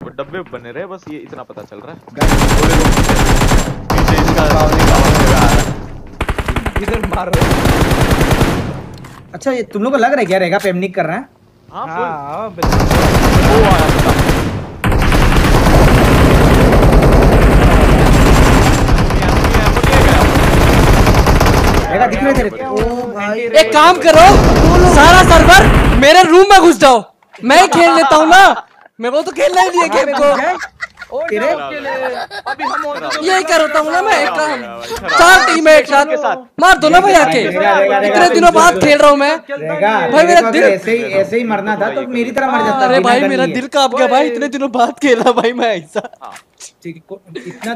वो डब्बे बने रहे बस ये इतना पता चल रहा है। इधर मार रहे अच्छा ये तुम लोग को लग रहा है क्या रहेगा पेमनिक कर रहा है? हाँ हाँ दिख रहे तेरे ओ भाई। एक काम करो सारा सर्वर मेरे रूम में घुस जाओ। मैं खेल लेता हूँ ना। मेरे को तो खेलना ही नहीं है गेम को। तेरे अभी हम और तो यही करता हूँ ना मैं एक काम चार टीम है एक साथ। साथ। मार दो ना भाई आके। इतने दिनों बाद खेल रहा हूँ मैं। भाई मेरा दिल- ऐसे ही ऐसे ही मरना था तो मेरी तरह मर जाता अरे भाई मेरा दिल काँप गया भाई। इतने दिनों बाद खेला भाई मैं ऐसा। ठीक है, इतना